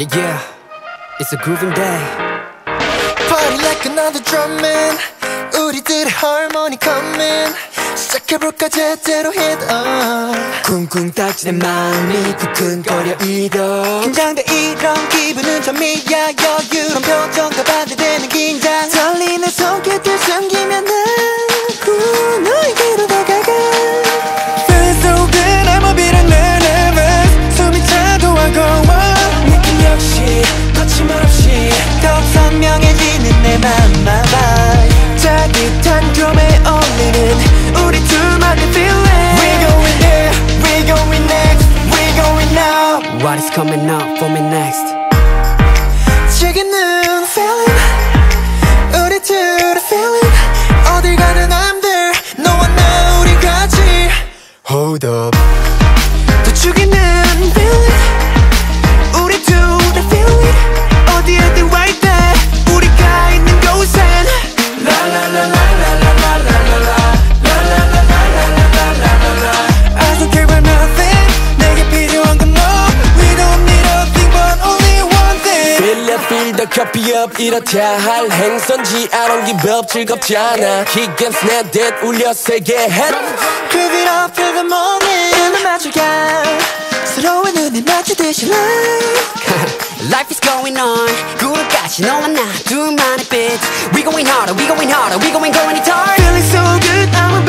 Yeah, yeah, it's a grooving day. Party like another drumming 우리들의 harmony coming 시작해볼까 제대로 hit up 쿵쿵 딱지는 마음이 두근거려 이도 긴장돼 이런 기분은 처음이야 여유로운 표정과 반대되는 긴장 떨리는 손 What is coming up for me next? 지금은 feeling 우리 둘의 feeling 어딜 가든 I'm there 너와 나 우리 같이 Hold up up, fill the copy up 이렇다 할 행선지 I don't give up 즐겁지 않아 Kick and snap that 울려 세게 해 Give it up till the morning 눈을 맞춰가 서로의 눈이 맞추듯이 like Life is going on. 구름까지 너와 나 둘만의 beat. We going harder, we going harder, we going going it hard. Feeling so good I'm a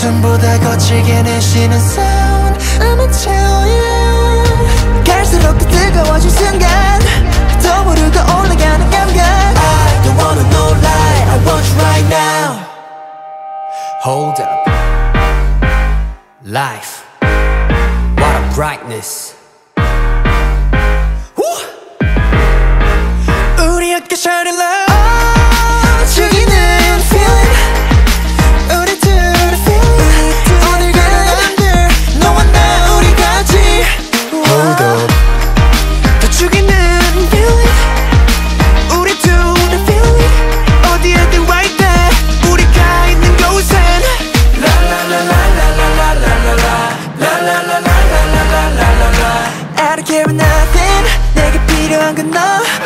jumping 숨보다 거칠게 내쉬는 sound I'ma tell you 갈수록 더 뜨거워진 순간 더 부르고 올라가는 감각 I don't wanna no lie I want you right now Hold up. Life. What a brightness. I don't care about nothing 내게 필요한 건너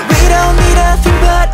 We don't need a thing but